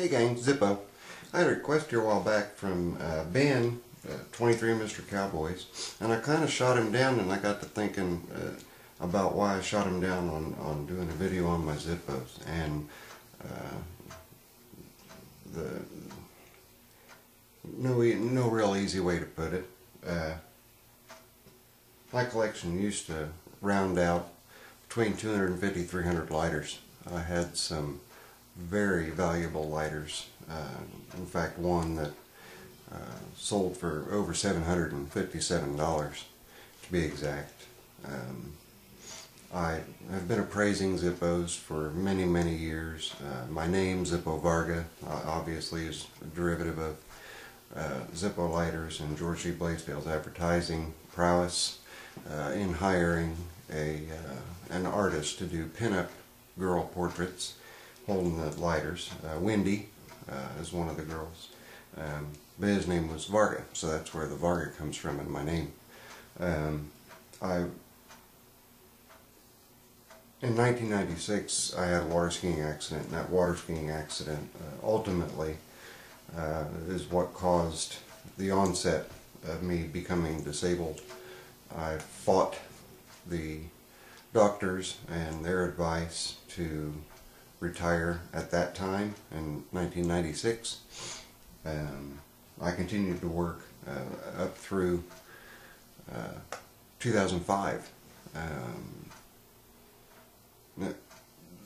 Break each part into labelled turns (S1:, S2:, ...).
S1: Hey gang, Zippo. I had a request here a while back from uh, Ben, uh, 23 Mr. Cowboys, and I kind of shot him down and I got to thinking uh, about why I shot him down on, on doing a video on my Zippos. And uh, the no, no real easy way to put it. Uh, my collection used to round out between 250 300 lighters. I had some very valuable lighters. Uh, in fact, one that uh, sold for over $757 to be exact. Um, I have been appraising Zippos for many, many years. Uh, my name, Zippo Varga, obviously is a derivative of uh, Zippo Lighters and George G. Blaisdell's advertising prowess uh, in hiring a uh, an artist to do pinup girl portraits holding the lighters. Uh, Wendy uh, is one of the girls. Um, but his name was Varga, so that's where the Varga comes from in my name. Um, I in 1996, I had a water skiing accident, and that water skiing accident uh, ultimately uh, is what caused the onset of me becoming disabled. I fought the doctors and their advice to retire at that time in 1996. Um, I continued to work uh, up through uh, 2005. Um,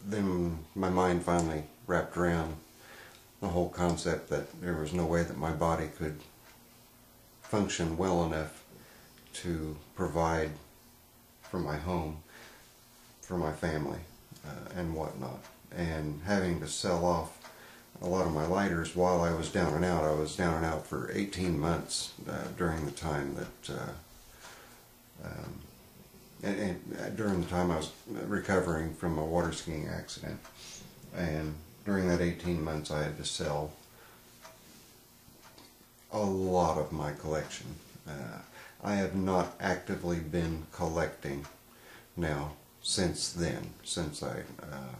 S1: then my mind finally wrapped around the whole concept that there was no way that my body could function well enough to provide for my home, for my family, uh, and whatnot. And having to sell off a lot of my lighters while I was down and out. I was down and out for 18 months uh, during the time that, uh, um, and, and during the time I was recovering from a water skiing accident. And during that 18 months, I had to sell a lot of my collection. Uh, I have not actively been collecting now since then, since I uh,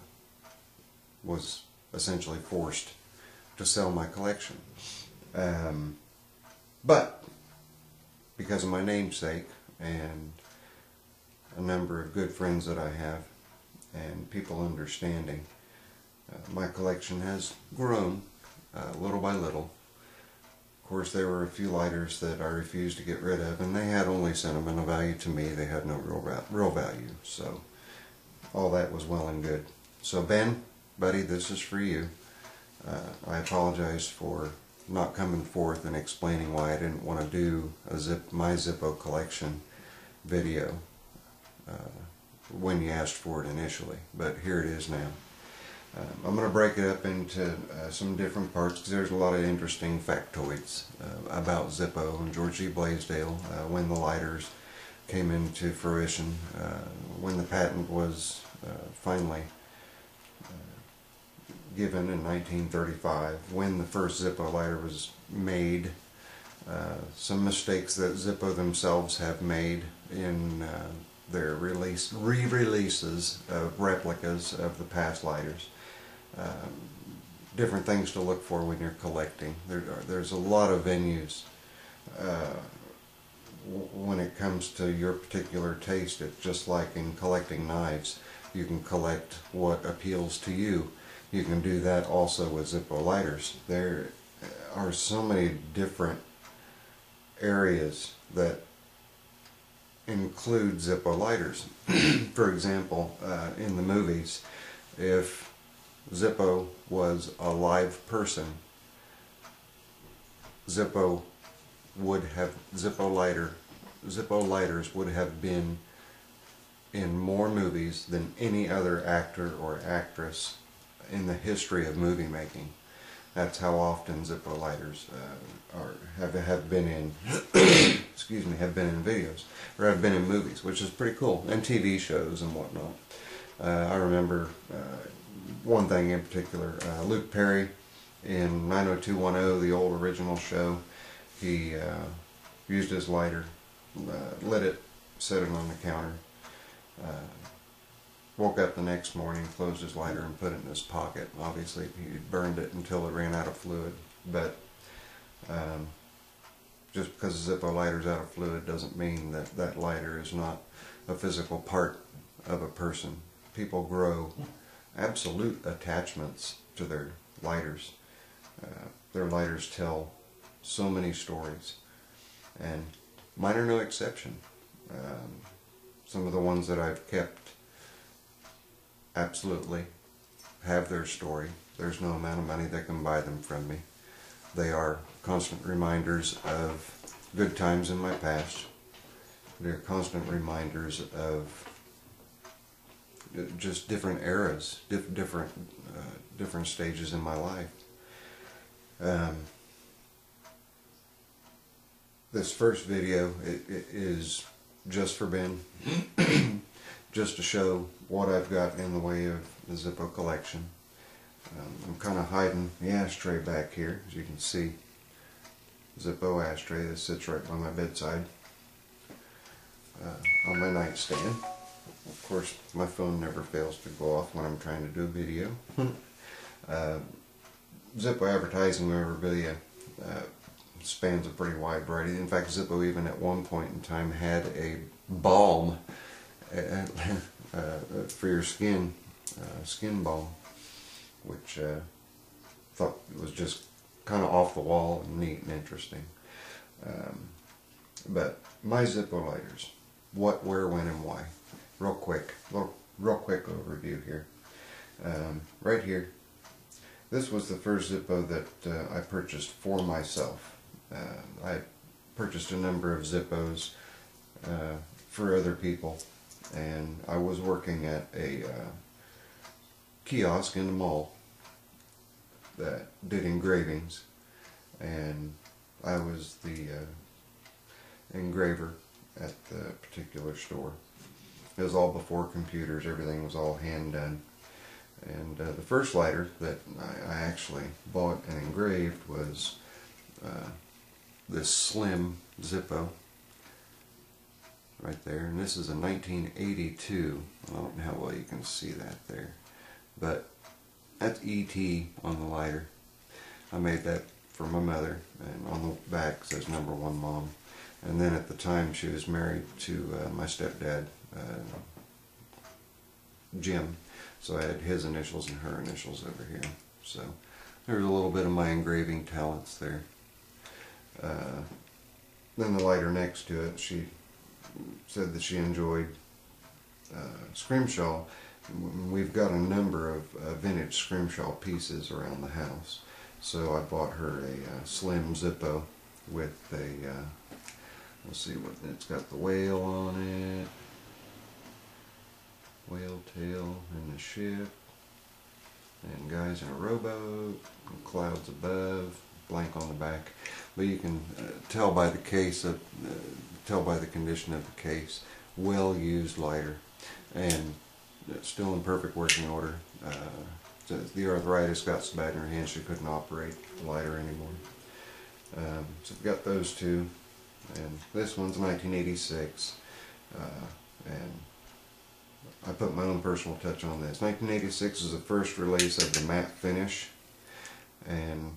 S1: was essentially forced to sell my collection. Um, but because of my namesake and a number of good friends that I have and people understanding, uh, my collection has grown uh, little by little. Of course, there were a few lighters that I refused to get rid of, and they had only sentimental value to me. They had no real real value. So all that was well and good. So Ben, buddy, this is for you. Uh, I apologize for not coming forth and explaining why I didn't want to do a zip my Zippo collection video uh, when you asked for it initially, but here it is now. Um, I'm going to break it up into uh, some different parts because there's a lot of interesting factoids uh, about Zippo and George G. Blaisdell uh, when the lighters came into fruition, uh, when the patent was finally given in 1935, when the first Zippo lighter was made, some mistakes that Zippo themselves have made in their release re-releases of replicas of the past lighters um, different things to look for when you're collecting. There are, there's a lot of venues uh, when it comes to your particular taste. It's just like in collecting knives. You can collect what appeals to you. You can do that also with Zippo lighters. There are so many different areas that include Zippo lighters. For example, uh, in the movies, if Zippo was a live person, Zippo would have Zippo lighter Zippo lighters would have been in more movies than any other actor or actress in the history of movie making. That's how often Zippo lighters uh, are have have been in excuse me have been in videos or have been in movies, which is pretty cool, and TV shows and whatnot. Uh, I remember uh, one thing in particular. Uh, Luke Perry in 90210, the old original show, he uh, used his lighter, uh, lit it, set it on the counter. Woke up the next morning, closed his lighter, and put it in his pocket. Obviously, he burned it until it ran out of fluid. But um, just because a Zippo lighter's out of fluid doesn't mean that that lighter is not a physical part of a person. People grow absolute attachments to their lighters. Uh, their lighters tell so many stories, and mine are no exception. Um, some of the ones that I've kept absolutely have their story. There's no amount of money that can buy them from me. They are constant reminders of good times in my past. They're constant reminders of just different eras, diff different uh, different stages in my life. Um, this first video it, it is just for Ben, just to show what I've got in the way of the Zippo collection. Um, I'm kind of hiding the ashtray back here, as you can see. Zippo ashtray that sits right by my bedside uh, on my nightstand. Of course, my phone never fails to go off when I'm trying to do a video. uh, Zippo advertising memorabilia uh, spans a pretty wide variety. In fact, Zippo even at one point in time had a balm for your skin, uh, skin balm, which uh, thought was just kind of off the wall and neat and interesting. Um, but my Zippo lighters, what, where, when, and why. Real quick, real, real quick overview here. Um, right here, this was the first Zippo that uh, I purchased for myself. Uh, I purchased a number of Zippos uh, for other people, and I was working at a uh, kiosk in the mall that did engravings, and I was the uh, engraver at the particular store. It was all before computers, everything was all hand done. And uh, the first lighter that I, I, actually bought and engraved was uh, this slim Zippo right there. And this is a 1982. I don't know how well you can see that there. But that's ET on the lighter. I made that for my mother. And on the back says number one mom. And then at the time she was married to uh, my stepdad, uh, Jim. So I had his initials and her initials over here. So there's a little bit of my engraving talents there. Uh, then the lighter next to it, she said that she enjoyed uh, Scrimshaw. We've got a number of uh, vintage Scrimshaw pieces around the house. So I bought her a uh, slim Zippo with a, uh, let's see what, it's got the whale on it, whale tail and the ship, and guys in a rowboat, clouds above, blank on the back. But you can uh, tell by the case of, uh, tell by the condition of the case, well used lighter, and still in perfect working order. Uh, the arthritis got so bad in her hand she couldn't operate lighter anymore. Um, so we've got those two, and this one's 1986, uh, and I put my own personal touch on this. 1986 is the first release of the matte finish, and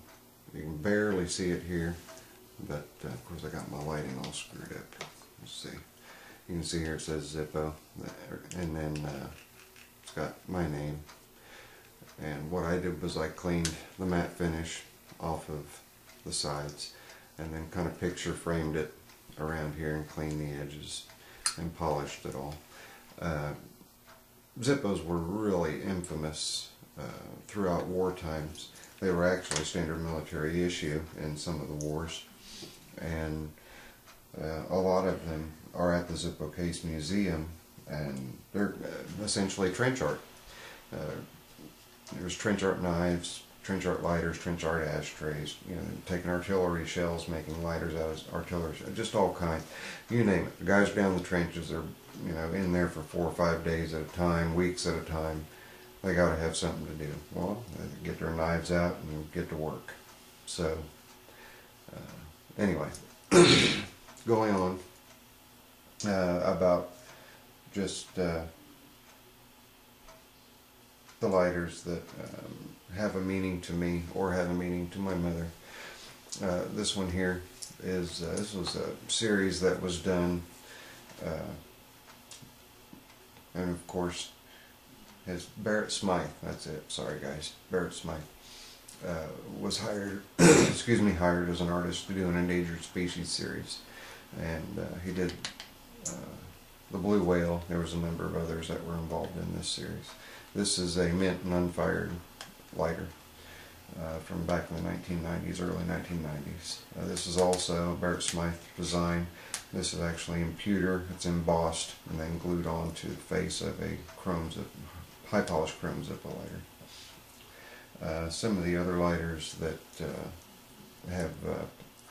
S1: you can barely see it here, but uh, of course I got my lighting all screwed up. Let's see. You can see here it says Zippo, and then uh, it's got my name. And what I did was I cleaned the matte finish off of the sides, and then kind of picture framed it around here and cleaned the edges and polished it all. Uh, Zippos were really infamous uh, throughout war times. They were actually standard military issue in some of the wars. And uh, a lot of them are at the Zippo Case Museum and they're uh, essentially trench art. Uh, there's trench art knives, trench art lighters, trench art ashtrays, you know, taking artillery shells, making lighters out of artillery, just all kinds. You name it. The guys down the trenches are, you know, in there for four or five days at a time, weeks at a time. They got to have something to do. Well, get their knives out and get to work. So, uh, anyway, going on uh, about just uh, the lighters that um, have a meaning to me or have a meaning to my mother. Uh, this one here is uh, this was a series that was done, uh, and of course, is Barrett Smythe. That's it. Sorry, guys. Barrett Smythe uh, was hired. excuse me, hired as an artist to do an endangered species series, and uh, he did uh, the blue whale. There was a number of others that were involved in this series. This is a mint and unfired lighter uh, from back in the 1990s, early 1990s. Uh, this is also Barrett Smythe design. This is actually in pewter. It's embossed and then glued onto the face of a chrome zip, high polished chrome Zippo lighter. Uh, some of the other lighters that uh, have uh,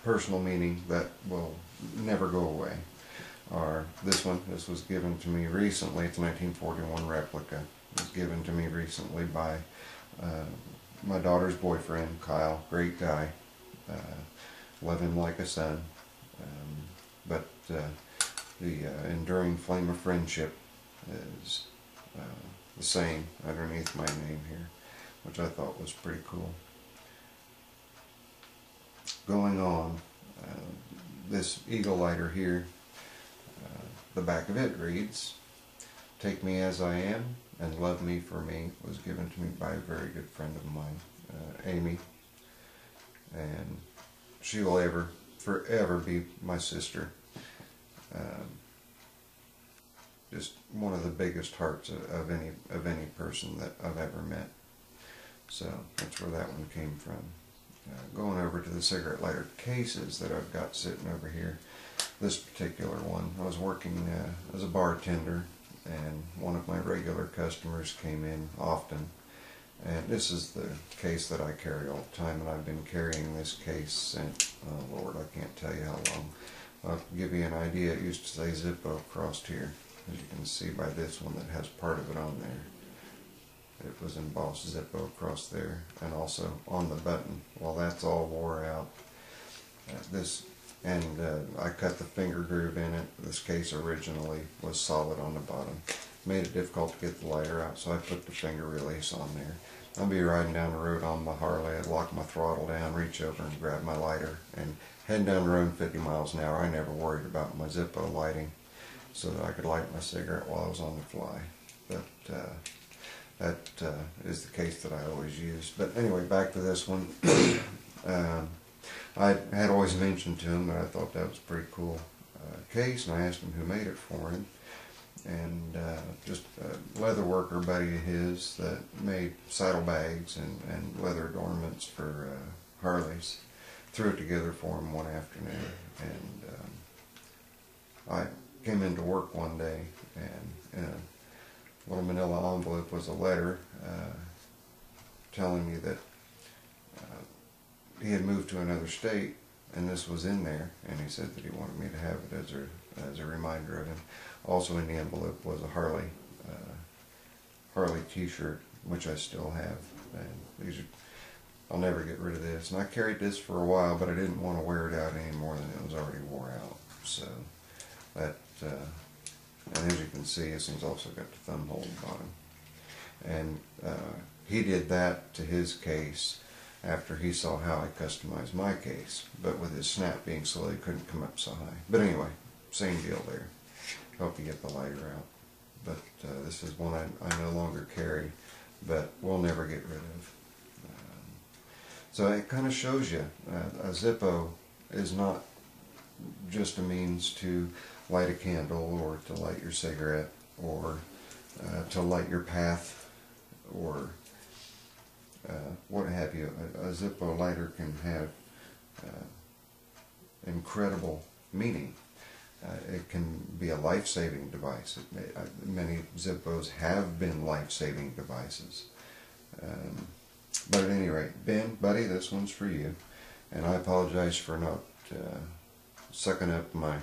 S1: personal meaning that will never go away are this one. This was given to me recently. It's a 1941 replica. It was given to me recently by uh, my daughter's boyfriend, Kyle. Great guy. Uh, love him like a son. Um, but the enduring flame of friendship is the same underneath my name here, which I thought was pretty cool. Going on, uh, this eagle lighter here, uh, the back of it reads, Take me as I am, and Love Me for Me was given to me by a very good friend of mine, uh, Amy. And she will ever, forever be my sister. Um, just one of the biggest hearts of, of, any of any person that I've ever met. So that's where that one came from. Uh, going over to the cigarette lighter cases that I've got sitting over here. This particular one, I was working uh, as a bartender and one of my regular customers came in often. And this is the case that I carry all the time, and I've been carrying this case since, oh Lord, I can't tell you how long. I'll give you an idea, it used to say Zippo across here, as you can see by this one that has part of it on there. It was embossed Zippo across there, and also on the button. Well, that's all wore out. Uh, this and uh, I cut the finger groove in it. This case originally was solid on the bottom. Made it difficult to get the lighter out, so I put the finger release on there. I'll be riding down the road on my Harley, I'd lock my throttle down, reach over and grab my lighter, and heading down the road 50 miles an hour. I never worried about my Zippo lighting, so that I could light my cigarette while I was on the fly. But uh, that uh, is the case that I always use. But anyway, back to this one. um, I had always mentioned to him that I thought that was a pretty cool uh, case, and I asked him who made it for him. And uh, just a leather worker buddy of his that made saddlebags and, and leather adornments for uh, Harleys threw it together for him one afternoon. And um, I came into work one day, and a little manila envelope was a letter uh, telling me that he had moved to another state, and this was in there, and he said that he wanted me to have it as a as a reminder of him. Also in the envelope was a Harley uh, Harley T-shirt, which I still have, and these are. I'll never get rid of this. And I carried this for a while, but I didn't want to wear it out any more than it was already wore out. So that, uh, and as you can see, this one's also got the thumb hole bottom. And uh, he did that to his case after he saw how I customized my case, but with his snap being so slow, he couldn't come up so high. But anyway, same deal there. Hope you get the lighter out. But uh, this is one I, I, no longer carry, but will never get rid of. Um, so it kind of shows you uh, a Zippo is not just a means to light a candle or to light your cigarette or uh, to light your path or uh, what have you. A, a, Zippo lighter can have uh, incredible meaning. Uh, it can be a life-saving device. May, uh, many Zippos have been life-saving devices. Um, but at any rate, Ben, buddy, this one's for you. And I apologize for not uh, sucking up my,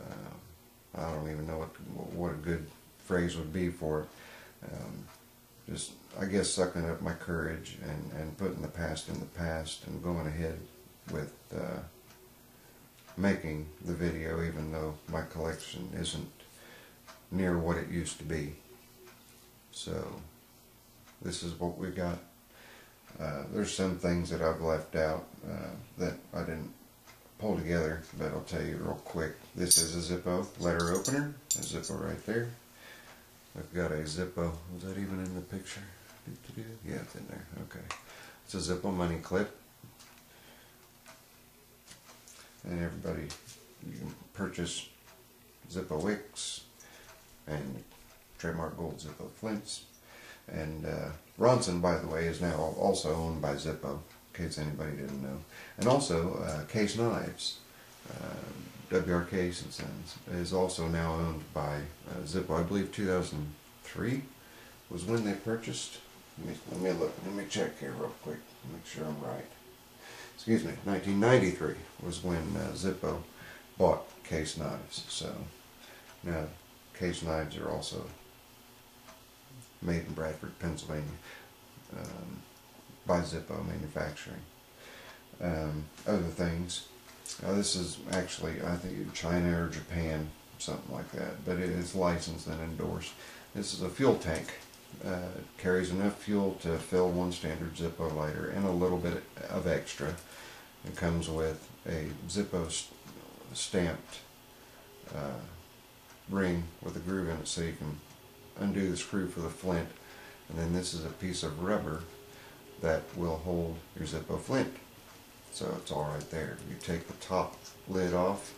S1: uh, I don't even know what, what a good phrase would be for it. Um, just I guess sucking up my courage and, and putting the past in the past and going ahead with uh, making the video even though my collection isn't near what it used to be. So this is what we got. Uh, there's some things that I've left out uh, that I didn't pull together, but I'll tell you real quick. This is a Zippo letter opener, a Zippo right there. I've got a Zippo. Was that even in the picture? Yeah, it's in there. Okay. It's a Zippo money clip. And everybody, you can purchase Zippo wicks and trademark gold Zippo flints. And uh, Ronson, by the way, is now also owned by Zippo, in case anybody didn't know. And also, uh, Case Knives, uh, WR Case and Sons, is also now owned by uh, Zippo. I believe 2003 was when they purchased. Let me, let me look. Let me check here real quick. Make sure I'm right. Excuse me. 1993 was when uh, Zippo bought Case Knives. So now Case Knives are also made in Bradford, Pennsylvania, um, by Zippo Manufacturing. Um, other things, uh, this is actually, I think, China or Japan, something like that, but it is licensed and endorsed. This is a fuel tank. Uh, carries enough fuel to fill one standard Zippo lighter and a little bit of extra. It comes with a Zippo st stamped uh, ring with a groove in it so you can undo the screw for the flint and then this is a piece of rubber that will hold your Zippo flint so it's all right there. You take the top lid off.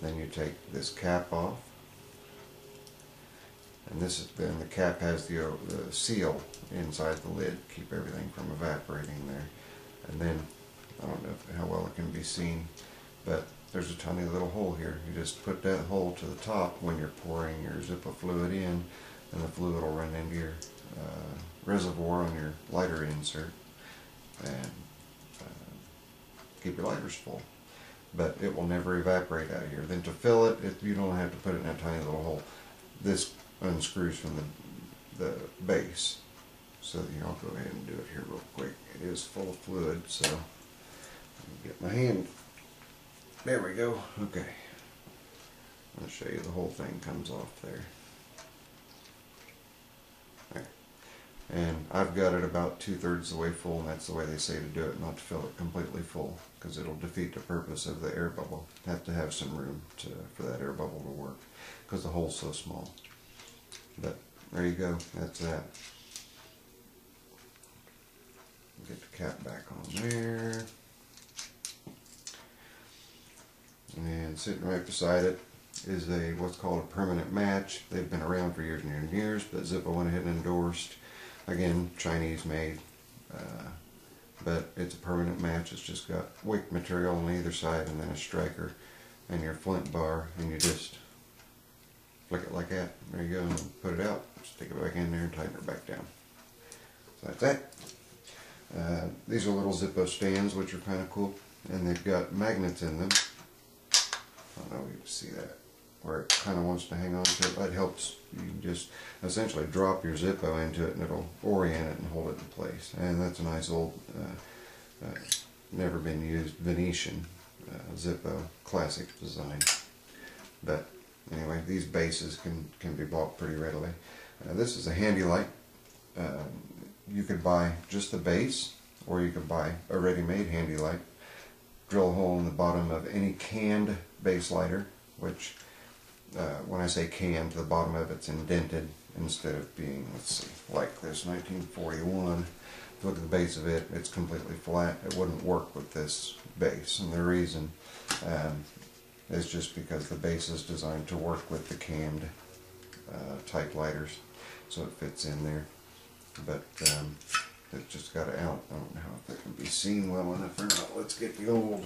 S1: Then you take this cap off. And this is then the cap has the, uh, the seal inside the lid. Keep everything from evaporating there. And then I don't know how well it can be seen but there's a tiny little hole here. You just put that hole to the top when you're pouring your Zippo fluid in and the fluid will run into your uh, reservoir on your lighter insert and uh, keep your lighters full. But it will never evaporate out of here. Then to fill it, it, you don't have to put it in a tiny little hole. This unscrews from the, the base. So you I'll go ahead and do it here real quick. It is full of fluid, so get my hand there we go. Okay. I'll show you the whole thing comes off. There. And I've got it about two-thirds the way full, and that's the way they say to do it, not to fill it completely full, because it'll defeat the purpose of the air bubble. Have to have some room to, for that air bubble to work, because the hole's so small. But there you go, that's that. Get the cap back on there. and sitting right beside it is a what's called a permanent match. They've been around for years and years and years, but Zippo went ahead and endorsed. Again, Chinese made, uh, but it's a permanent match. It's just got wick material on either side and then a striker and your flint bar, and you just flick it like that. There you go, and put it out. Stick it back in there and tighten it back down. So that's that. Uh, these are little Zippo stands, which are kind of cool, and they've got magnets in them I don't know if you can see that, where it kind of wants to hang on to it. That helps you just essentially drop your Zippo into it and it'll orient it and hold it in place. And that's a nice old, uh, uh, never been used Venetian uh, Zippo classic design. But anyway, these bases can, can be bought pretty readily. Uh, this is a handy light. Um, you could buy just the base or you could buy a ready-made handy light drill a hole in the bottom of any canned base lighter, which uh, when I say canned, the bottom of it's indented instead of being, let's see, like this 1941. If you look at the base of it, it's completely flat. It wouldn't work with this base, and the reason um, is just because the base is designed to work with the canned uh, type lighters, so it fits in there. But um, it just got out. I don't know if that can be seen well enough or not. Let's get the old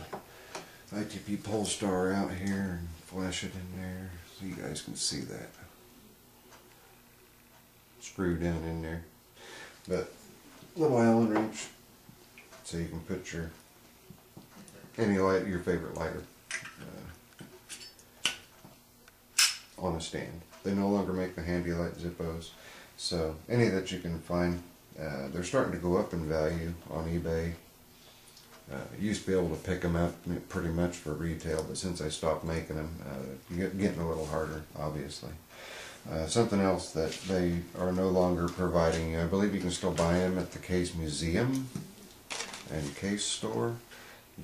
S1: ITP Polestar out here and flash it in there so you guys can see that. Screw down in there. But little Allen wrench so you can put your any light, your favorite lighter uh, on a stand. They no longer make the handy light Zippos. So any that you can find uh, they're starting to go up in value on eBay. Uh, used to be able to pick them up pretty much for retail, but since I stopped making them, uh, getting a little harder, obviously. Uh, something else that they are no longer providing, I believe you can still buy them at the Case Museum and Case Store,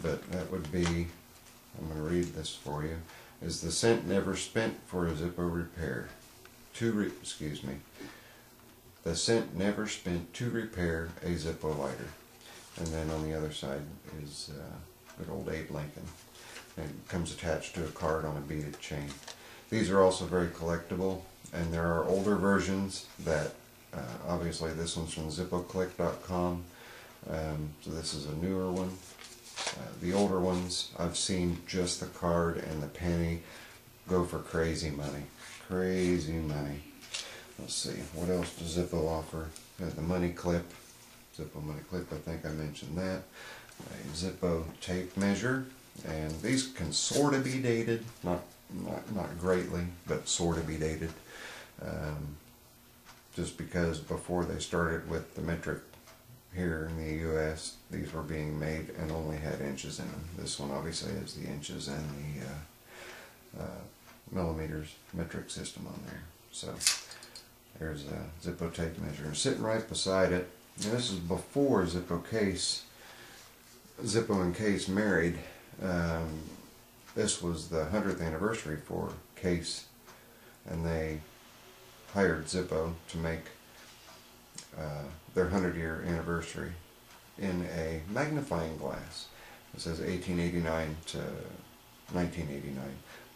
S1: but that would be, I'm going to read this for you, is the cent never spent for a Zippo repair. To re, excuse me, the cent never spent to repair a Zippo lighter. And then on the other side is uh, good old Abe Lincoln. And it comes attached to a card on a beaded chain. These are also very collectible, and there are older versions that, uh, obviously this one's from zippoclick.com, um, so this is a newer one. Uh, the older ones, I've seen just the card and the penny go for crazy money. Crazy money. Let's see, what else does Zippo offer? Got the money clip, Zippo money clip, I think I mentioned that. A Zippo tape measure, and these can sort of be dated, not not, not greatly, but sort of be dated. Um, just because before they started with the metric here in the U.S., these were being made and only had inches in them. This one obviously has the inches and the uh, uh, millimeters metric system on there. So there's a Zippo tape measure. Sitting right beside it, and this is before Zippo Case, Zippo and Case married. Um, this was the 100th anniversary for Case, and they hired Zippo to make uh, their 100 year anniversary in a magnifying glass. It says 1889 to 1989.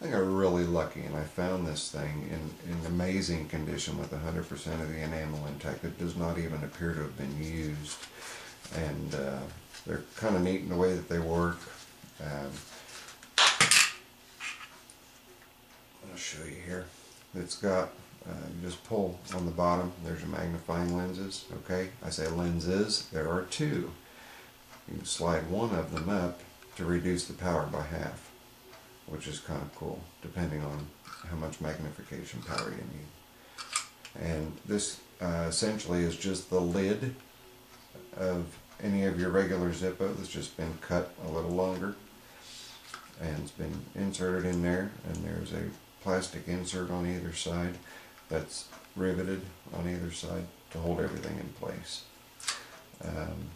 S1: I got really lucky and I found this thing in, in amazing condition with 100% of the enamel intact. It does not even appear to have been used. And uh, they're kind of neat in the way that they work. Um, I'll show you here. It's got, uh, you just pull on the bottom, there's your magnifying lenses, okay? I say lenses, there are two. You can slide one of them up to reduce the power by half, which is kind of cool, depending on how much magnification power you need. And this uh, essentially is just the lid of any of your regular Zippo that's just been cut a little longer and it's been inserted in there and there's a plastic insert on either side that's riveted on either side to hold everything in place. Um,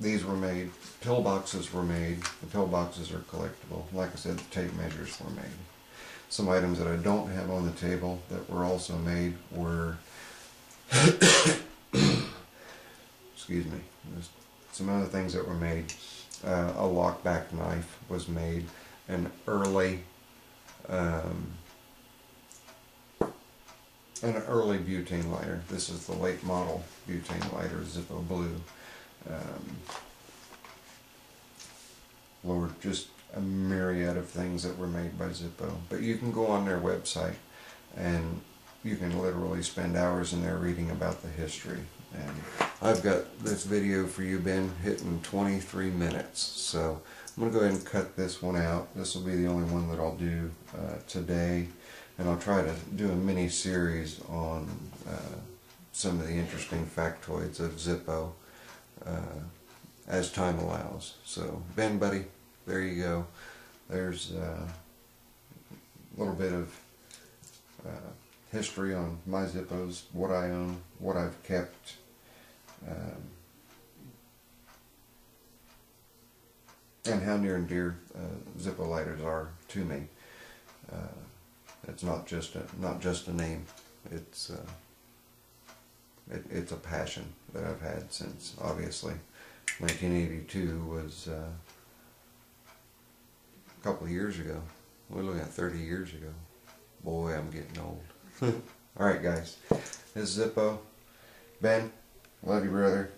S1: these were made, pill boxes were made, the pill boxes are collectible. Like I said, the tape measures were made. Some items that I don't have on the table that were also made were, excuse me, There's some other things that were made. Uh, a lockback knife was made, an early um, an early butane lighter. This is the late model butane lighter, Zippo BLU. Um, Lord, just a myriad of things that were made by Zippo. But you can go on their website and you can literally spend hours in there reading about the history. And I've got this video for you, Ben, hitting 23 minutes. So I'm going to go ahead and cut this one out. This will be the only one that I'll do uh, today and I'll try to do a mini series on uh, some of the interesting factoids of Zippo uh, as time allows. So, Ben, buddy, there you go. There's uh, a little bit of uh, history on my Zippos, what I own, what I've kept. Um, and how near and dear uh, Zippo lighters are to me. Uh, it's not just a not just a name. It's uh, it, it's a passion that I've had since obviously 1982 was uh, a couple of years ago. We're looking at 30 years ago. Boy, I'm getting old. All right, guys. This is Zippo. Ben, love you, brother.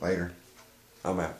S1: Later. I'm out.